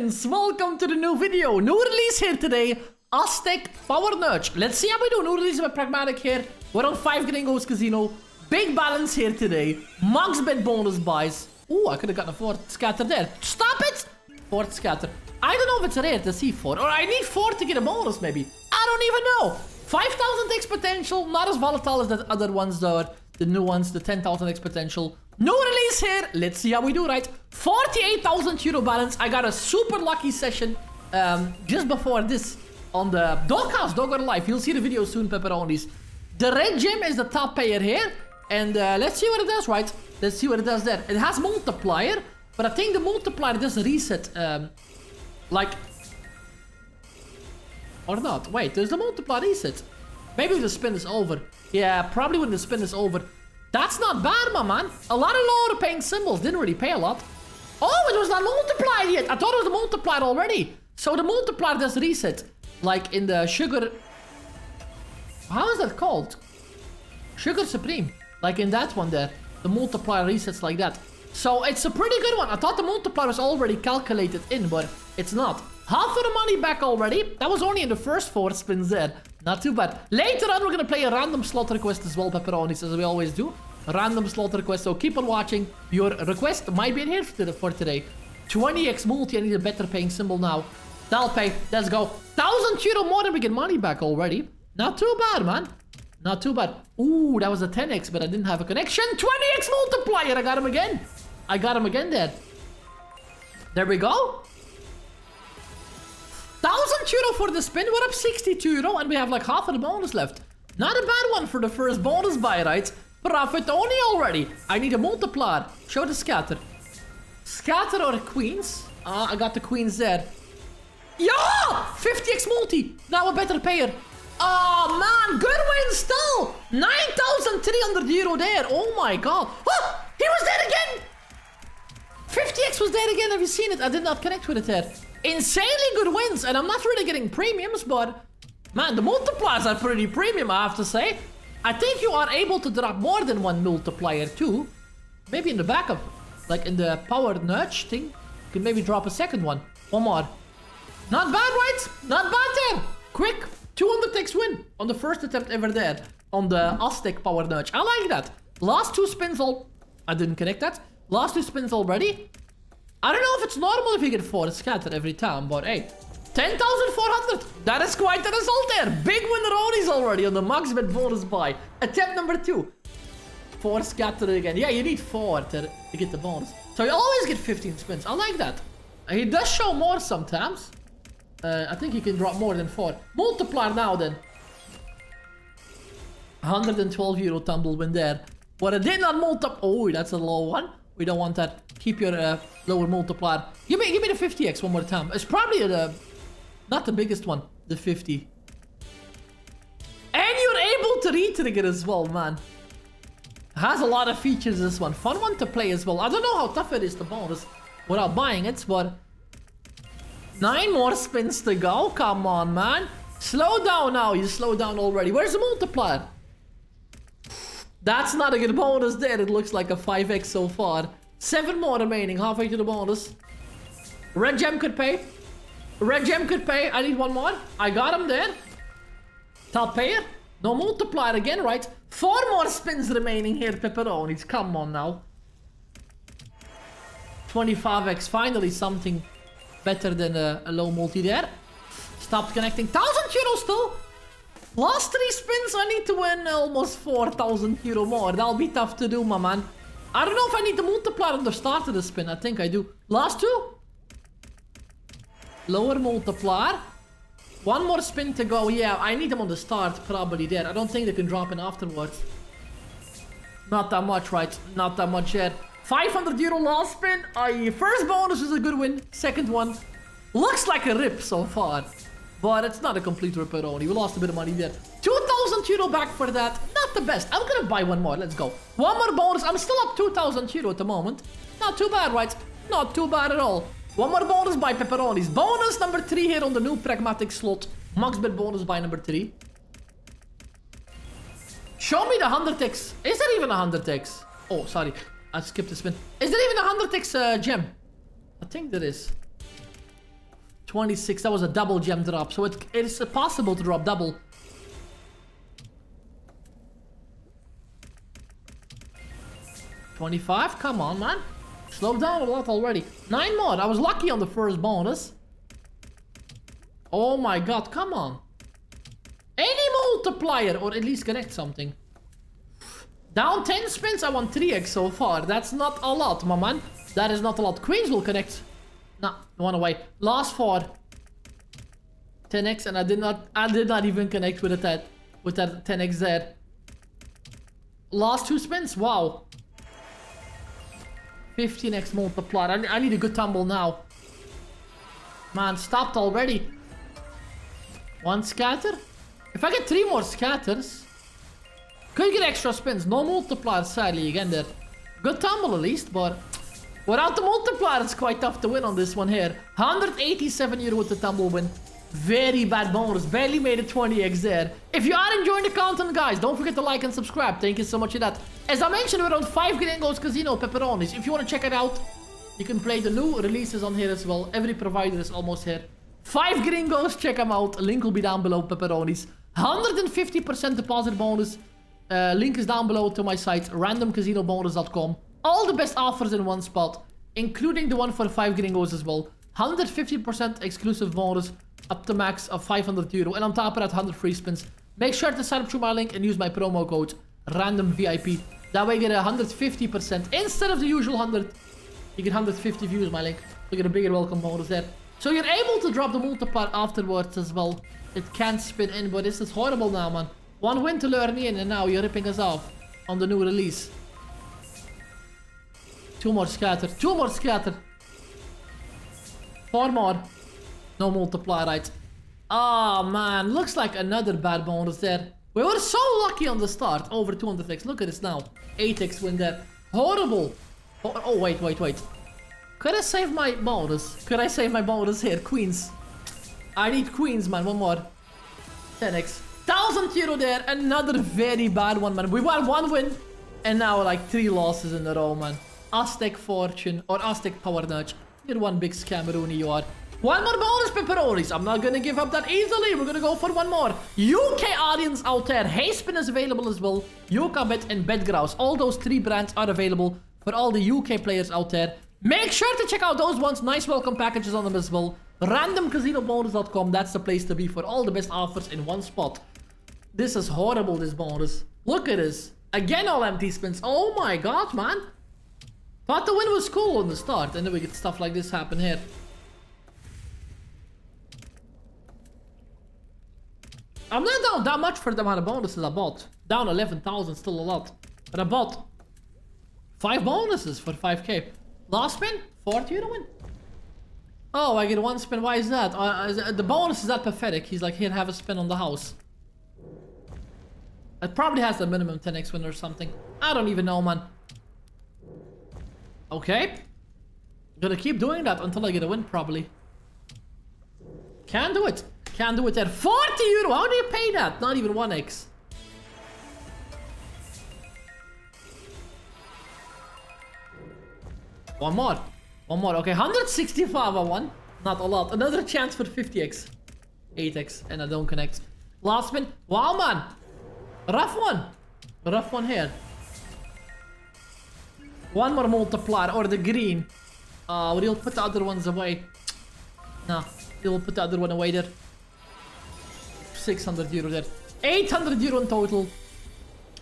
spins! Welcome to the new video. New release here today. Aztec Powernudge. Let's see how we do. New release with Pragmatic here. We're on 5 Gringos Casino. Big balance here today. Max bet bonus buys. Ooh, I could have gotten a fourth scatter there. Stop it! Fourth scatter. I don't know if it's rare to see four. Or I need four to get a bonus, maybe. I don't even know. 5,000 X potential. Not as volatile as the other ones, though. The new ones, the 10,000 X potential. New release here. Let's see how we do, right? 48,000 euro balance. I got a super lucky session um, just before this on the Doghouse, Dog Life. You'll see the video soon, pepperonis. The red gem is the top payer here. And uh, let's see what it does, right? Let's see what it does there. It has multiplier, but I think the multiplier doesn't reset. Um, like... Or not. Wait, does the multiplier reset? Maybe the spin is over. Yeah, probably when the spin is over. That's not bad, my man. A lot of lower paying symbols didn't really pay a lot. Oh, it was not multiplied yet. I thought it was multiplied already. So the multiplier does reset. Like in the sugar... How is that called? Sugar Supreme. Like in that one there. The multiplier resets like that. So it's a pretty good one. I thought the multiplier was already calculated in, but it's not. Half of the money back already. That was only in the first four spins there. Not too bad. Later on, we're going to play a random slot request as well, pepperonis, as we always do. Random slot request, so keep on watching. Your request might be in here for today. 20x multi, I need a better paying symbol now. That'll pay. Let's go. 1,000 euro more than we get money back already. Not too bad, man. Not too bad. Ooh, that was a 10x, but I didn't have a connection. 20x multiplier. I got him again. I got him again there. There we go. 1000 euro for the spin. We're up 62 euro and we have like half of the bonus left. Not a bad one for the first bonus buy, right? Profit only already. I need a multiplier. Show the scatter. Scatter or queens? Ah, uh, I got the queens there. Yeah! 50x multi. Now a better payer. Oh man, good win still. 9,300 euro there. Oh my god. Oh, he was dead again. 50x was dead again. Have you seen it? I did not connect with it there insanely good wins, and I'm not really getting premiums, but man, the multipliers are pretty premium, I have to say. I think you are able to drop more than one multiplier too. Maybe in the backup, like in the Powernudge thing, you can maybe drop a second one. One more. Not bad, right? Not bad there. Quick, 200x win on the first attempt ever there on the Aztec Powernudge. I like that. Last two spins all... I didn't connect that. Last two spins already. I don't know if it's normal if you get 4 scatter every time, but hey. 10,400! That is quite the result there! Big winner already on the max bet bonus buy. Attempt number 2. 4 scatter again. Yeah, you need 4 to, to get the bonus. So you always get 15 spins. I like that. He does show more sometimes. Uh, I think he can drop more than 4. Multiplier now then. 112 euro tumble win there. But it did not multiply. Oh, that's a low one. We don't want that. Keep your uh, lower multiplier. Give me, give me the 50x one more time. It's probably the, not the biggest one, the 50. And you're able to re-trigger as well, man. Has a lot of features, this one. Fun one to play as well. I don't know how tough it is to bonus without buying it, but... Nine more spins to go. Come on, man. Slow down now. You slow down already. Where's the multiplier? That's not a good bonus there. It looks like a 5x so far. Seven more remaining, halfway to the bonus. Red gem could pay. Red gem could pay. I need one more. I got him there. Top payer. No multiplier again, right? Four more spins remaining here, pepperonis. Come on now. 25x. Finally something better than a, a low multi there. Stopped connecting. 1000 euros still. Last three spins, I need to win almost 4,000 euro more. That'll be tough to do, my man. I don't know if I need to multiply on the start of the spin. I think I do. Last two. Lower multiplier. One more spin to go. Yeah, I need them on the start, probably there. I don't think they can drop in afterwards. Not that much, right? Not that much yet. 500 euro last spin. I first bonus is a good win. Second one looks like a rip so far. But it's not a complete repair only. We lost a bit of money there. 2,000 euro back for that. Not the best. I'm gonna buy one more. Let's go. One more bonus. I'm still up 2,000 euro at the moment. Not too bad, right? Not too bad at all. One more bonus by pepperonis. Bonus number three here on the new pragmatic slot. Max bet bonus by number three. Show me the 100x. Is there even a 100x? Oh, sorry. I skipped the spin. Is there even a 100x uh, gem? I think there is. 26. That was a double gem drop. So it, it is possible to drop double. Twenty-five. Come on, man. Slow down a lot already. Nine more. I was lucky on the first bonus. Oh my god, come on. Any multiplier, or at least connect something. Down 10 spins, I want 3x so far. That's not a lot, my man. That is not a lot. Queens will connect. Nah, one away. Last four. 10x, and I did not I did not even connect with that with that 10x there. Last two spins, wow. 15x multiplier. I, I need a good tumble now. Man, stopped already. One scatter. If I get three more scatters, could get extra spins. No multiplier, sadly, again there. Good tumble at least, but without the multiplier, it's quite tough to win on this one here. 187 euro with the tumble win. Very bad bonus. Barely made it 20x there. If you are enjoying the content, guys, don't forget to like and subscribe. Thank you so much for that. As I mentioned, we're on 5 Gringos Casino Pepperonis. If you want to check it out, you can play the new releases on here as well. Every provider is almost here. 5 Gringos, check them out. Link will be down below, Pepperonis. 150% deposit bonus. Uh, link is down below to my site, randomcasinobonus.com. All the best offers in one spot, including the one for 5 Gringos as well. 150% exclusive bonus, up to max of 500 euro. And on top of that, 100 free spins. Make sure to sign up through my link and use my promo code, RANDOMVIP. That way you get 150% instead of the usual 100. You get 150 views, my link. You get a bigger welcome bonus there. So you're able to drop the multiplier afterwards as well. It can't spin in, but this is horrible now, man. One win to learn in, and now you're ripping us off on the new release. Two more scatter. Two more scatter. Four more. No multiply, right? Oh, man. Looks like another bad bonus there. We were so lucky on the start. Over 200x. Look at this now. 8x win there. Horrible. Oh, oh, wait, wait, wait. Could I save my bonus? Could I save my bonus here? Queens. I need queens, man. One more. 10x. 1000 euro there. Another very bad one, man. We won one win. And now like three losses in a row, man. Aztec Fortune or Aztec Powernudge. You're one big scammeroonie, you are. One more bonus pepperonis. I'm not gonna give up that easily. We're gonna go for one more. UK audience out there. HeySpin is available as well. Yokabet and Betgrouse. All those three brands are available for all the UK players out there. Make sure to check out those ones. Nice welcome packages on them as well. RandomCasinoBonus.com. That's the place to be for all the best offers in one spot. This is horrible, this bonus. Look at this. Again, all empty spins. Oh my god, man. Thought the win was cool on the start. And then we get stuff like this happen here. I'm not down that much for the amount of bonuses I bought. Down 11,000, still a lot. But I bought 5 bonuses for 5k. Last spin, 40 euro win. Oh, I get one spin. Why is that? Uh, the bonus is that pathetic. He's like, here, have a spin on the house. It probably has the minimum 10x win or something. I don't even know, man. Okay. Gonna keep doing that until I get a win, probably. Can do it. Can do it at 40 euro! How do you pay that? Not even 1x. One more. One more. Okay, 165 I won. Not a lot. Another chance for 50x. 8x. And I don't connect. Last spin. Wow, man. Rough one. Rough one here. One more multiplier. Or the green. Uh, we'll put the other ones away. Nah. We'll put the other one away there. 600 euro there. 800 euro in total.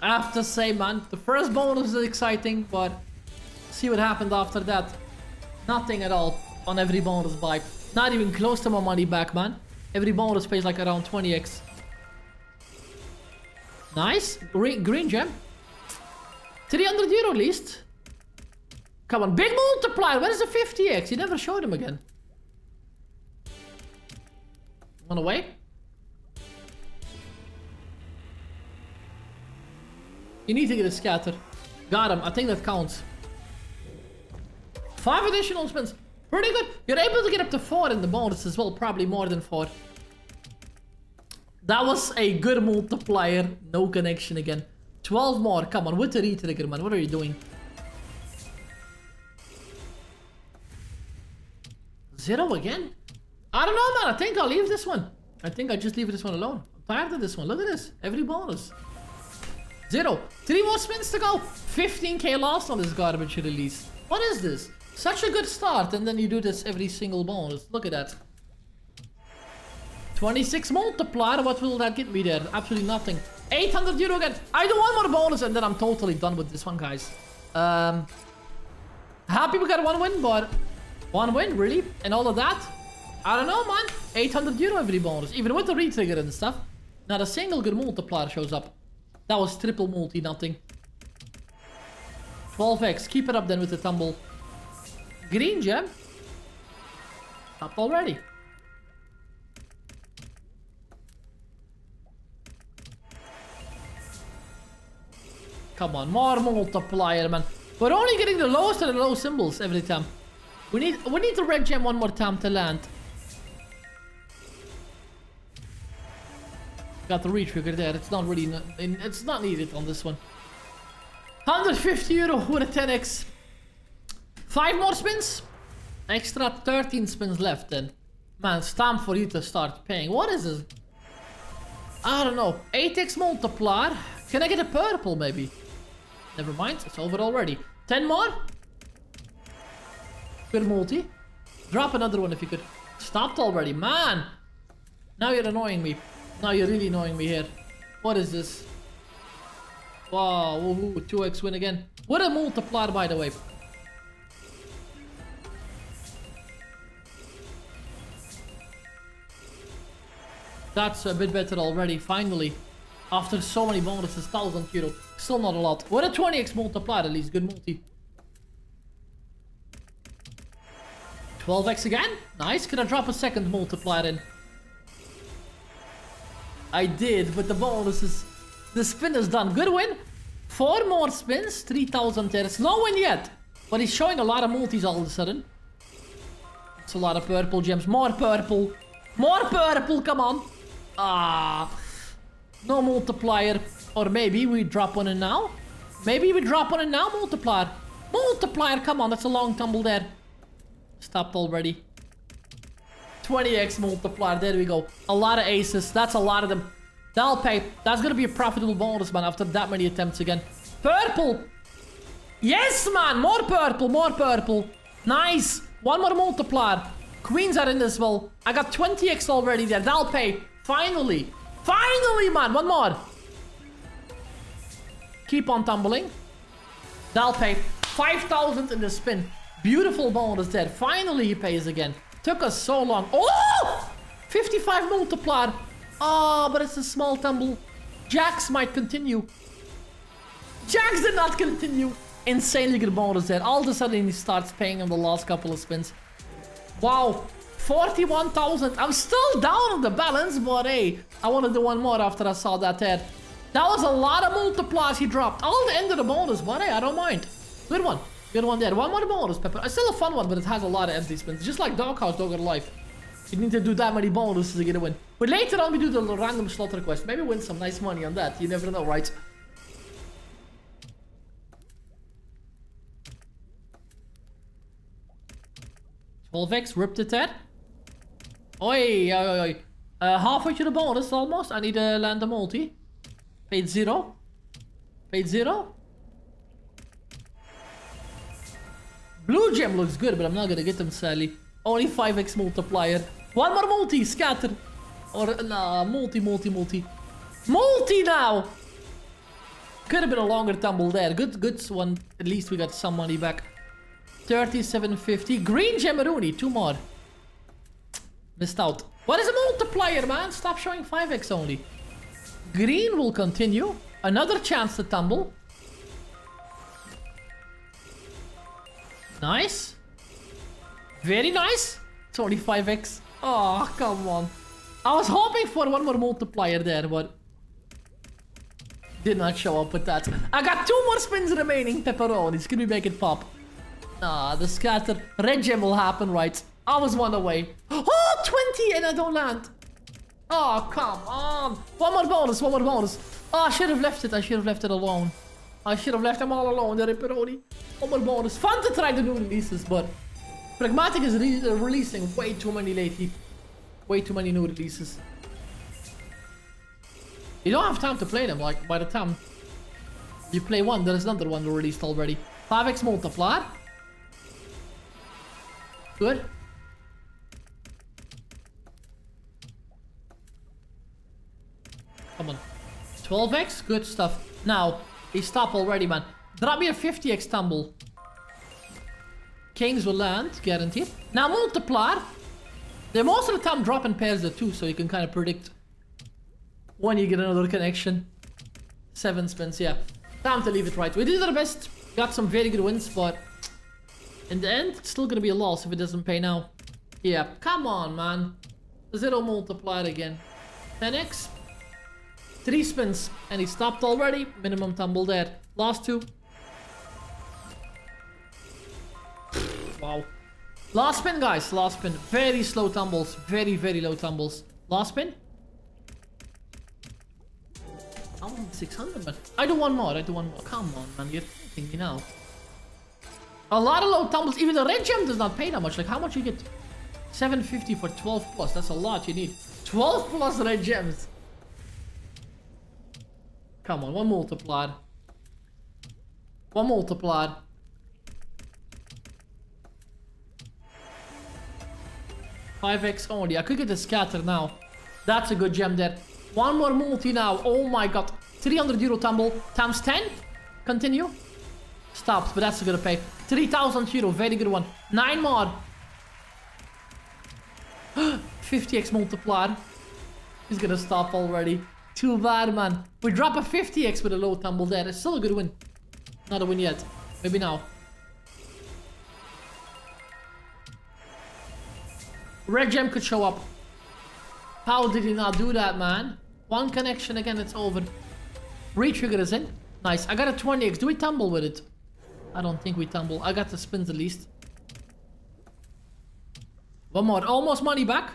I have to say, man. The first bonus is exciting, but... See what happened after that. Nothing at all on every bonus buy. Not even close to my money back, man. Every bonus pays like around 20x. Nice. Green, green gem. 300 euro at least. Come on, big multiplier. Where's the 50x? You never showed him again. Away. You need to get a scatter. Got him. I think that counts. Five additional spins. Pretty good. You're able to get up to four in the bonus as well. Probably more than four. That was a good multiplier. No connection again. 12 more. Come on, with the re-trigger, man. What are you doing? Zero again? I don't know, man. I think I'll leave this one. I think I just leave this one alone. I'm tired of this one. Look at this. Every bonus. Zero. Three more spins to go. 15k lost on this garbage release. What is this? Such a good start, and then you do this every single bonus. Look at that. 26 multiplier. What will that get me there? Absolutely nothing. 800 euro again. I do one more bonus, and then I'm totally done with this one, guys. Um, happy we got one win, but one win, really? And all of that? I don't know, man. 800 euro every bonus. Even with the retrigger and stuff. Not a single good multiplier shows up. That was triple multi, nothing. 12x. Keep it up then with the tumble. Green gem. Up already. Come on, more multiplier, man. We're only getting the lowest of the low symbols every time. We need we need the red gem one more time to land. Got the retrigger there. It's not really it's not needed on this one. 150 euro with a 10x. Five more spins. Extra 13 spins left then. Man, it's time for you to start paying. What is this? I don't know. 8x multiplier. Can I get a purple maybe? Never mind. It's over already. 10 more. Good multi. Drop another one if you could. Stopped already. Man. Now you're annoying me. Now you're really annoying me here. What is this? Wow. Ooh, 2x win again. What a multiplier by the way. That's a bit better already, finally. After so many bonuses, 1000 euro. Still not a lot. What a 20x multiplier at least, good multi. 12x again? Nice, can I drop a second multiplier in? I did, but the bonus is... The spin is done. Good win. Four more spins, 3000 there. It's no win yet. But he's showing a lot of multis all of a sudden. It's a lot of purple gems. More purple. More purple, come on. Ah. No multiplier. Or maybe we drop one in now. Maybe we drop one in now, multiplier. Multiplier, come on, that's a long tumble there. Stopped already. 20x multiplier, there we go. A lot of aces, that's a lot of them. That'll pay. That's gonna be a profitable bonus, man, after that many attempts again. Purple! Yes, man! More purple, more purple. Nice! One more multiplier. Queens are in as well. I got 20x already there. That'll pay. Finally. Finally, man! One more. Keep on tumbling. That'll pay. 5,000 in the spin. Beautiful bonus there. Finally he pays again. Took us so long. Oh! 55 multiplier. Oh, but it's a small tumble. Jacks might continue. Jacks did not continue. Insanely good bonus there. All of a sudden he starts paying on the last couple of spins. Wow. 41,000. I'm still down on the balance, but hey, I want to do one more after I saw that ad. That was a lot of multipliers he dropped. All the end of the bonus, but hey, I don't mind. Good one. Good one there. One more bonus, Pepper. It's still a fun one, but it has a lot of empty spins. Just like Doghouse Dog or Alive. You need to do that many bonuses to get a win. But later on, we do the random slot request. Maybe win some nice money on that. You never know, right? Twelve X ripped it there. Oi, oi, oi. Uh, halfway to the bonus almost. I need to land a multi. Paid zero. Paid zero. Blue gem looks good, but I'm not gonna get them Sally. Only 5x multiplier. One more multi, scatter. Or, nah, multi, multi, multi. Multi now! Could have been a longer tumble there. Good, good one. At least we got some money back. 3750. Green Gemaruni, two more. Missed out. What is a multiplier, man? Stop showing 5x only. Green will continue. Another chance to tumble. Nice. Very nice. 25x. Oh, come on. I was hoping for one more multiplier there, but... Did not show up with that. I got two more spins remaining, pepperonis. Can we make it pop? Ah, the scatter. Red gem will happen, right? I was one away. Oh, 20 and I don't land. Oh, come on. One more bonus, one more bonus. Oh, I should have left it. I should have left it alone. I should have left them all alone, the Ripperoni. One oh, more bonus. Fun to try to do releases, but Pragmatic is re uh, releasing way too many lately. Way too many new releases. You don't have time to play them, like, by the time you play one, there is another one released already. 5x multiplier. Good. Come on. 12x, good stuff. Now, he stop already, man. Drop me a 50x tumble. Kings will land, guaranteed. Now, multiplier. They most of the time drop in pairs of two, so you can kind of predict when you get another connection. Seven spins, yeah. Time to leave it right. We did our best. Got some very good wins, but in the end, it's still gonna be a loss if it doesn't pay now. Yeah, come on, man. Zero multiplier again. 10x. Three spins, and he stopped already. Minimum tumble there. Last two. wow. Last spin, guys. Last spin. Very slow tumbles. Very, very low tumbles. Last spin. I want 600, but I do one more. I do one more. Come on, man. You're taking me now. A lot of low tumbles. Even the red gem does not pay that much. Like, how much you get? 750 for 12 plus. That's a lot you need. 12 plus red gems. Come on, one multiplied. One multiplied. Five X only. I could get the scatter now. That's a good gem there. One more multi now. Oh my god. 300 euro tumble times 10. Continue. Stops, but that's gonna pay. 3000 euro. Very good one. Nine more. 50x multiplier. He's gonna stop already. Too bad, man. We drop a 50x with a low tumble there. It's still a good win. Not a win yet. Maybe now. Red gem could show up. How did he not do that, man? One connection again, it's over. Retrigger is in. Nice. I got a 20x. Do we tumble with it? I don't think we tumble. I got the spins at least. One more. Almost money back.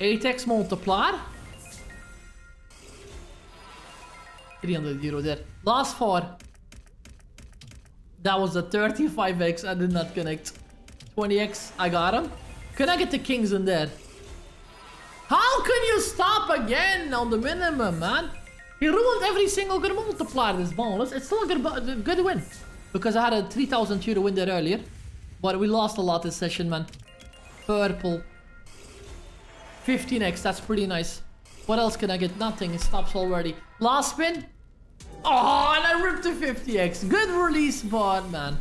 8x multiplier. 300 euro there. Last four. That was a 35x. I did not connect. 20x. I got him. Can I get the kings in there? How can you stop again on the minimum, man? He ruined every single good multiplier this bonus. It's still a good, good win. Because I had a 3000 euro win there earlier. But we lost a lot this session, man. Purple. 15x, that's pretty nice. What else can I get? Nothing, it stops already. Last spin. Oh, and I ripped the 50x. Good release, but man.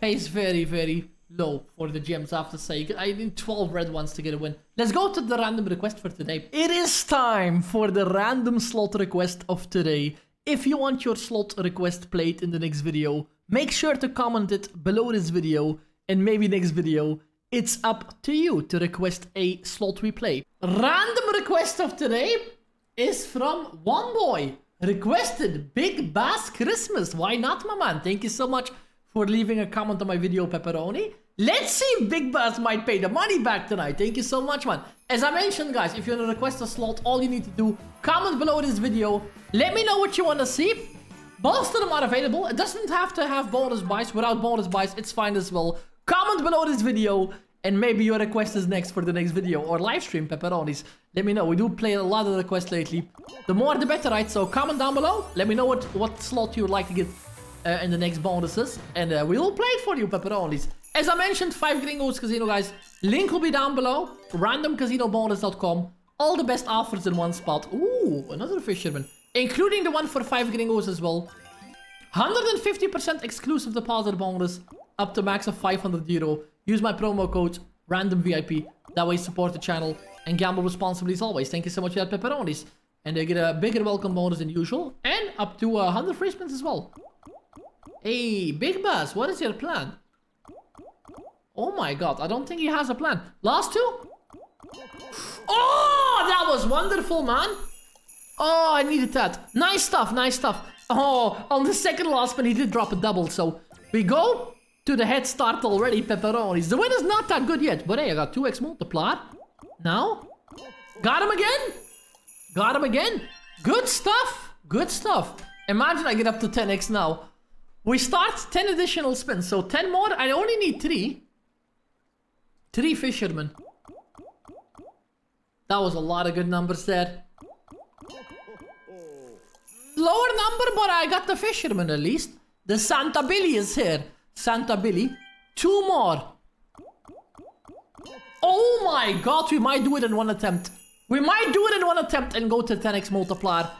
Pays very, very low for the gems, I have to say. I need 12 red ones to get a win. Let's go to the random request for today. It is time for the random slot request of today. If you want your slot request played in the next video, make sure to comment it below this video and maybe next video it's up to you to request a slot we play. Random request of today is from one boy. Requested Big Bass Christmas. Why not, my man? Thank you so much for leaving a comment on my video, Pepperoni. Let's see if Big Bass might pay the money back tonight. Thank you so much, man. As I mentioned, guys, if you want to request a slot, all you need to do, comment below this video. Let me know what you want to see. Most of them are available. It doesn't have to have bonus buys. Without bonus buys, it's fine as well. Comment below this video and maybe your request is next for the next video or live stream pepperonis. Let me know. We do play a lot of requests lately. The more the better, right? So comment down below. Let me know what, what slot you would like to get uh, in the next bonuses. And uh, we will play it for you, pepperonis. As I mentioned, 5 Gringos Casino, guys. Link will be down below. RandomCasinoBonus.com. All the best offers in one spot. Ooh, another fisherman. Including the one for 5 Gringos as well. 150% exclusive deposit bonus. Up to max of 500 euro. Use my promo code RANDOMVIP. That way support the channel and gamble responsibly as always. Thank you so much for that pepperonis. And they get a bigger welcome bonus than usual. And up to uh, 100 free spins as well. Hey, Big Bass, what is your plan? Oh my god, I don't think he has a plan. Last two? Oh, that was wonderful, man. Oh, I needed that. Nice stuff, nice stuff. Oh, on the second last spin, he did drop a double. So we go to the head start already, pepperonis. The win is not that good yet, but hey, I got 2x multiplier. Now, got him again. Got him again. Good stuff. Good stuff. Imagine I get up to 10x now. We start 10 additional spins, so 10 more. I only need 3. Three fishermen. That was a lot of good numbers there. Lower number, but I got the fisherman at least. The Santa Billy is here. Santa Billy. Two more. Oh my god, we might do it in one attempt. We might do it in one attempt and go to 10x multiplier.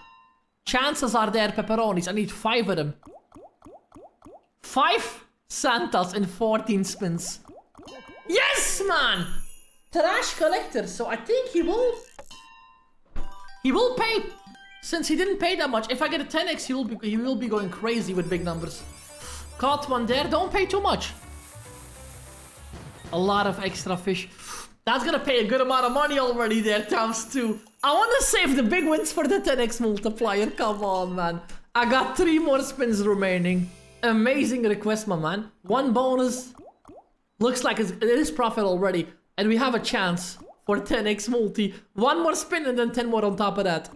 Chances are there, pepperonis. I need five of them. Five Santas in 14 spins. Yes, man! Trash collector, so I think he will... He will pay. Since he didn't pay that much, if I get a 10x, he will be, he will be going crazy with big numbers. Caught one there, don't pay too much. A lot of extra fish. That's gonna pay a good amount of money already there, times two. I wanna save the big wins for the 10x multiplier, come on, man. I got three more spins remaining. Amazing request, my man. One bonus. Looks like it is profit already. And we have a chance for 10x multi. One more spin and then 10 more on top of that.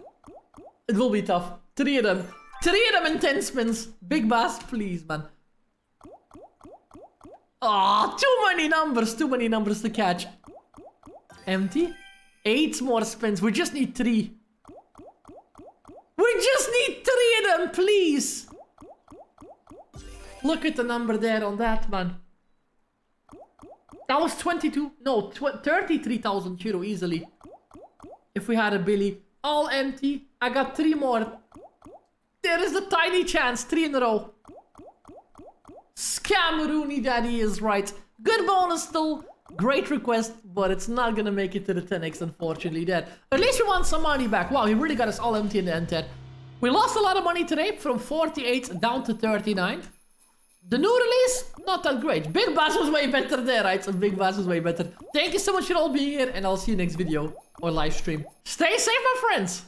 It will be tough. Three of them. Three of them in 10 spins. Big bass, please, man. Oh, too many numbers. Too many numbers to catch. Empty. Eight more spins. We just need three. We just need three of them, please. Look at the number there on that, man. That was 22, no, 33,000 euro easily. If we had a Billy. All empty. I got three more. There is a tiny chance. Three in a row. Scamroony daddy is right. Good bonus still. Great request, but it's not gonna make it to the 10x unfortunately That. At least we want some money back. Wow, he really got us all empty in the end there. We lost a lot of money today from 48 down to 39. The new release, not that great. Big Bass was way better there, right? So Big Bass was way better. Thank you so much for all being here, and I'll see you next video or live stream. Stay safe, my friends!